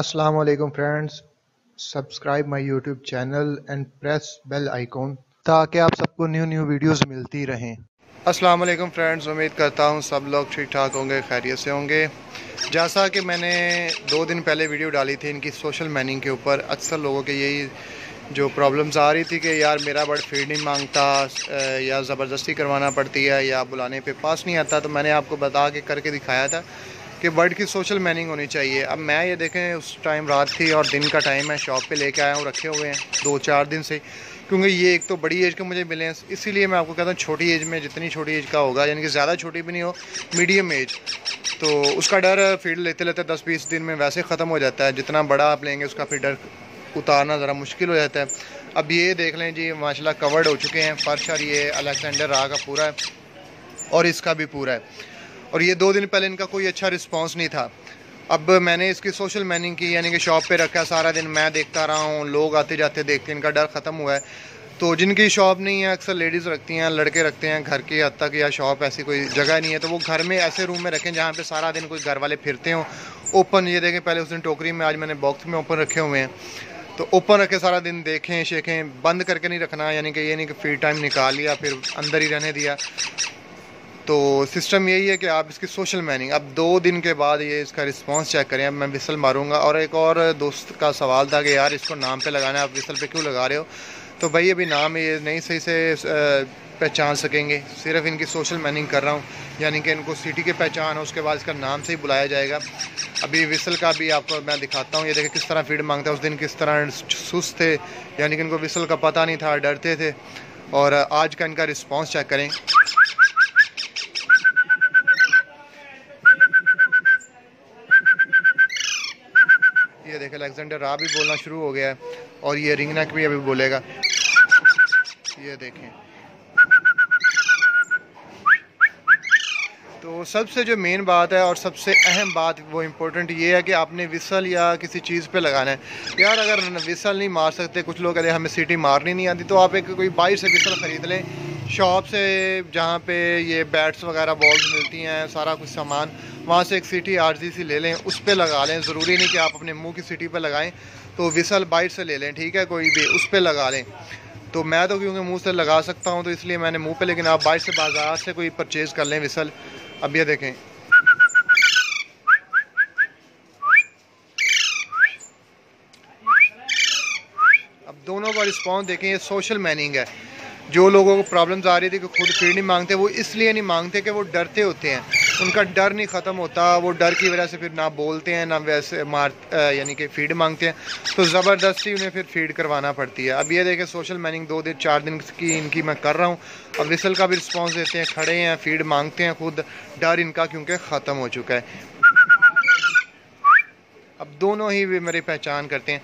अस्सलाम वालेकुम friends subscribe my YouTube channel and press bell icon ताकि आप सबको न्यू न्यू वीडियोस मिलती रहें। अस्सलाम वालेकुम फ्रेंड्स उम्मीद करता हूँ सब लोग ठीक ठाक होंगे, खैरियत से होंगे। जैसा कि मैंने दो दिन पहले वीडियो डाली थी इनकी सोशल मैनिंग के ऊपर, अक्सर लोगों के यही जो प्रॉब्लम्स आ रही थी कि यार मेरा बर्ड फ़ीड नहीं माँगता या ज़बरदस्ती करवाना पड़ती है, या बुलाने पे पास नहीं आता तो मैंने आपको बता के करके दिखाया था। कि वर्ड की सोशल मैनिंग होनी चाहिए। अब मैं ये देखें, उस टाइम रात थी और दिन का टाइम है शॉप पे लेके आया हूँ, रखे हुए हैं, दो चार दिन से। क्योंकि ये एक तो बड़ी एज के मुझे मिले हैं, इसीलिए मैं आपको कहता हूँ, छोटी एज में जितनी छोटी एज का होगा, यानी कि ज़्यादा छोटी भी नहीं हो मीडियम एज तो उसका डर फ़ीड लेते लेते दस बीस दिन में वैसे ख़त्म हो जाता है। जितना बड़ा आप लेंगे, उसका फिर डर उतारना ज़रा मुश्किल हो जाता है। अब ये देख लें जी, माशाल्लाह कवर्ड हो चुके हैं, फर्श और ये अलेक्सेंडर राह का पूरा है और इसका भी पूरा है। और ये दो दिन पहले इनका कोई अच्छा रिस्पॉन्स नहीं था। अब मैंने इसकी सोशल मैनिंग की, यानी कि शॉप पे रखा सारा दिन, मैं देखता रहा हूँ, लोग आते जाते देखते इनका डर ख़त्म हुआ है। तो जिनकी शॉप नहीं है, अक्सर लेडीज़ रखती हैं, लड़के रखते हैं, घर की हद तक या शॉप ऐसी कोई जगह नहीं है तो वो घर में ऐसे रूम में रखें जहाँ पे सारा दिन कोई घर वाले फिरते हों। ओपन ये देखें, पहले उस दिन टोकरी में, आज मैंने बॉक्स में ओपन रखे हुए हैं। तो ओपन रखे सारा दिन, देखें, शेखें, बंद करके नहीं रखना, यानी कि ये नहीं कि फ्री टाइम निकाल लिया, फिर अंदर ही रहने दिया। तो सिस्टम यही है कि आप इसकी सोशल मैनिंग अब दो दिन के बाद ये इसका रिस्पांस चेक करें, अब मैं विसल मारूँगा। और एक और दोस्त का सवाल था कि यार इसको नाम पे लगाना है, आप विसल पे क्यों लगा रहे हो? तो भाई अभी नाम ये नहीं सही से पहचान सकेंगे। सिर्फ़ इनकी सोशल मैनिंग कर रहा हूँ, यानी कि इनको सिटी की पहचान है, उसके बाद इसका नाम से ही बुलाया जाएगा। अभी विसल का भी आपको मैं दिखाता हूँ, ये देखें किस तरह फ़ीड माँगता है। उस दिन किस तरह सुस्त थे, यानी कि इनको विसल का पता नहीं था, डरते थे। और आज का इनका रिस्पॉन्स चेक करें। देखें अलेक्जेंडर रा भी बोलना शुरू हो गया है और ये रिंग नेक भी अभी बोलेगा। ये देखें। तो सबसे जो मेन बात है और सबसे अहम बात वो इम्पोर्टेंट ये है कि आपने विसल या किसी चीज़ पे लगाना है। यार, अगर विसल नहीं मार सकते, कुछ लोग अरे हमें सीटी मारनी नहीं आती तो आप एक कोई बाहर से विसल ख़रीद लें। शॉप से, जहाँ पे ये बैट्स वगैरह बॉल्स मिलती हैं, सारा कुछ सामान। वहाँ से एक सीटी आरजी सी ले लें, उस पर लगा लें। ज़रूरी नहीं कि आप अपने मुँह की सीटी पर लगाएँ तो विसल बाइट से ले लें, ठीक है? कोई भी, उस पर लगा लें। तो मैं तो क्योंकि मुँह से लगा सकता हूँ तो इसलिए मैंने मुँह पे, लेकिन आप बाइट से बाज़ार से कोई परचेज़ कर लें विसल अब ये देखें। अब दोनों का रिस्पॉन्स देखें, ये सोशल मैनिंग है। जो लोगों को प्रॉब्लम्स आ रही थी कि खुद फ़ीड नहीं मांगते, वो इसलिए नहीं मांगते कि वो डरते होते हैं। उनका डर नहीं ख़त्म होता। वो डर की वजह से फिर ना बोलते हैं, ना वैसे मार यानी कि फ़ीड मांगते हैं। तो ज़बरदस्ती उन्हें फिर फ़ीड करवाना पड़ती है। अब ये देखें सोशल मैनिंग दो दिन, चार दिन की इनकी मैं कर रहा हूँ। अब विसल का भी रिस्पॉन्स देते हैं, खड़े हैं फ़ीड मांगते हैं खुद। डर इनका क्योंकि ख़त्म हो चुका है। अब दोनों ही मेरी पहचान करते हैं।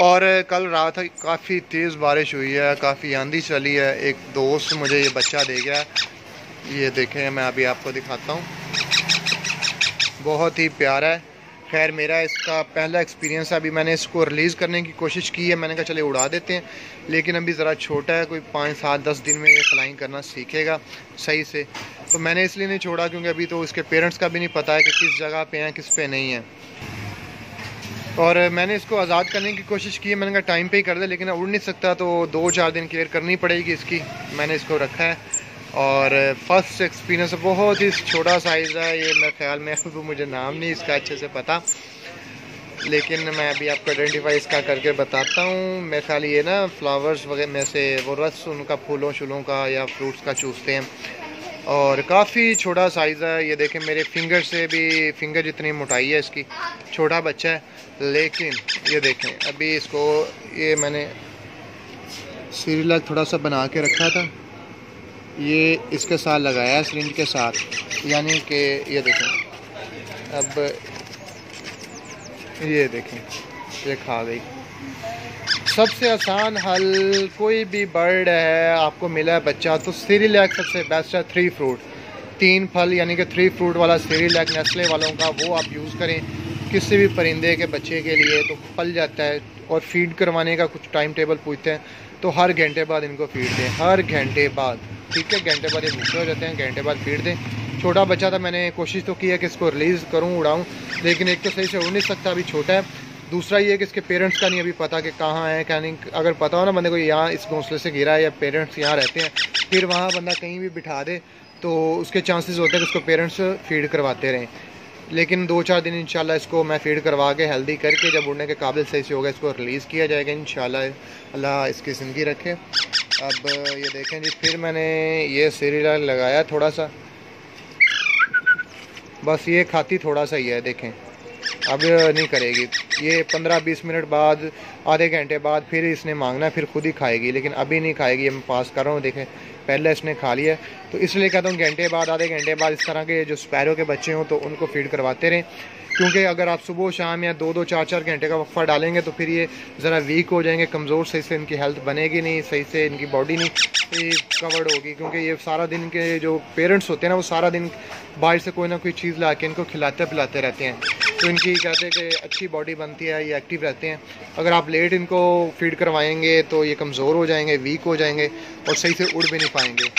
और कल रात काफ़ी तेज़ बारिश हुई है, काफ़ी आंधी चली है। एक दोस्त मुझे ये बच्चा दे गया। ये देखें, मैं अभी आपको दिखाता हूँ। बहुत ही प्यारा है। खैर, मेरा इसका पहला एक्सपीरियंस है। अभी मैंने इसको रिलीज़ करने की कोशिश की है। मैंने कहा चले उड़ा देते हैं। लेकिन अभी ज़रा छोटा है, कोई पाँच, सात, दस दिन में ये फ्लाइंग करना सीखेगा सही से। तो मैंने इसलिए नहीं छोड़ा क्योंकि अभी तो उसके पेरेंट्स का भी नहीं पता है कि किस जगह पे हैं, किस पे नहीं है। और मैंने इसको आज़ाद करने की कोशिश की है। मैंने कहा, टाइम पे ही कर दे। लेकिन उड़ नहीं सकता तो दो चार दिन केयर करनी पड़ेगी इसकी। मैंने इसको रखा है। और फ़र्स्ट एक्सपीरियंस बहुत ही छोटा साइज़ है, ये मेरे ख्याल में तो मुझे नाम नहीं इसका अच्छे से पता। लेकिन मैं अभी आपको आइडेंटिफाई इसका करके बताता हूँ। मेरे ख्याल ये ना फ्लावर्स वगैरह में से वो रस उनका, फूलों शुलों का या फ्रूट्स का चूसते हैं। और काफ़ी छोटा साइज़ है, ये देखें मेरे फिंगर से भी फिंगर जितनी मोटाई है इसकी, छोटा बच्चा है। लेकिन ये देखें, अभी इसको ये मैंने सीरियल थोड़ा सा बना के रखा था। ये इसके साथ लगाया सिरिंज के साथ। यानी कि ये देखें। अब ये देखें, ये खा गई। सबसे आसान हल, कोई भी बर्ड है, आपको मिला है बच्चा तो सीरीलैक सबसे बेस्ट है थ्री फ्रूट तीन फल, यानी कि थ्री फ्रूट वाला सीरीलैक नेस्ले वालों का, वो आप यूज़ करें किसी भी परिंदे के बच्चे के लिए तो पल जाता है और फ़ीड करवाने का कुछ टाइम टेबल पूछते हैं तो हर घंटे बाद इनको फ़ीड दें। हर घंटे बाद। ठीक है, घंटे बाद ये भूखे हो जाते हैं, घंटे बाद फ़ीड दें। छोटा बच्चा था, मैंने कोशिश तो की है कि इसको रिलीज़ करूँ, उड़ाऊँ, लेकिन एक तो सही से उड़ नहीं सकता, अभी छोटा है। दूसरा ये है कि इसके पेरेंट्स का नहीं अभी पता कि कहाँ है, क्या नहीं, अगर पता हो ना बंदे को यहाँ इस घोंसले से गिरा है या पेरेंट्स यहाँ रहते हैं, फिर वहाँ बंदा कहीं भी बिठा दे तो उसके चांसेस होते हैं कि उसको पेरेंट्स फ़ीड करवाते रहें। लेकिन दो चार दिन इंशाल्लाह इसको मैं फ़ीड करवा के हेल्दी करके, जब उड़ने के काबिल सही से होगा, इसको रिलीज़ किया जाएगा, इंशाल्लाह, अल्लाह इसकी ज़िंदगी रखे। अब ये देखें जी, फिर मैंने ये सीरियल लगाया थोड़ा सा। बस ये खाती थोड़ा सा ही है, देखें। अब नहीं करेगी। ये पंद्रह बीस मिनट बाद, आधे घंटे बाद फिर इसने मांगना, फिर खुद ही खाएगी, लेकिन अभी नहीं खाएगी। मैं पास कर रहा हूँ, देखें। पहले इसने खा लिया। तो इसलिए कहता हूँ, घंटे बाद, आधे घंटे बाद इस तरह के जो स्पैरो के बच्चे हों तो उनको फ़ीड करवाते रहें। क्योंकि अगर आप सुबह, शाम या दो दो चार चार घंटे का वक्फा डालेंगे तो फिर ये ज़रा वीक हो जाएँगे, कमज़ोर, सही से इनकी हेल्थ बनेगी नहीं, सही से इनकी बॉडी नहीं कवर्ड होगी। क्योंकि ये सारा दिन के जो पेरेंट्स होते हैं ना, वो सारा दिन बाहर से कोई ना कोई चीज़ ला के इनको खिलाते, पिलाते रहते हैं। तो इनकी कहते हैं कि अच्छी बॉडी बनती है, ये एक्टिव रहते हैं। अगर आप लेट इनको फ़ीड करवाएँगे तो ये कमज़ोर हो जाएँगे वीक हो जाएँगे और सही से उड़ भी नहीं पाएँगे।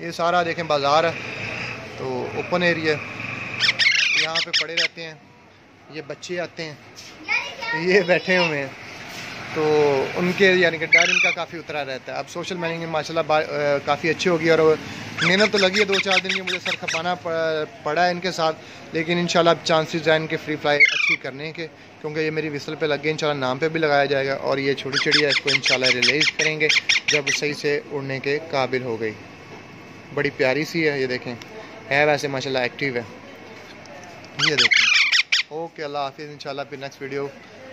ये सारा देखें, बाज़ार है। तो ओपन एरिया यहाँ पे पड़े रहते हैं। ये बच्चे आते हैं। ये बैठे हुए हैं। तो उनके यानी कि डर इनका काफ़ी उतरा रहता है। अब सोशल मैनेजमेंट माशाल्लाह काफ़ी अच्छी होगी और मेहनत तो लगी है दो चार दिन की मुझे सर खपाना पड़ा है इनके साथ। लेकिन इंशाल्लाह अब चांसेस हैं इनके फ्री फ्लाई अच्छी करने के, क्योंकि ये मेरी विसल पे लग गई। इंशाल्लाह नाम पे भी लगाया जाएगा और ये छोटी चिड़िया इसको इंशाल्लाह रिलीज़ करेंगे जब सही से उड़ने के काबिल हो गई। बड़ी प्यारी सी है, ये देखें। है वैसे, माशाल्लाह एक्टिव है। ये देखें। ओके अल्लाह हाफिज़, इंशाल्लाह फिर नेक्स्ट वीडियो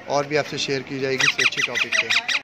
और भी आपसे शेयर की जाएगी अच्छी टॉपिक पे।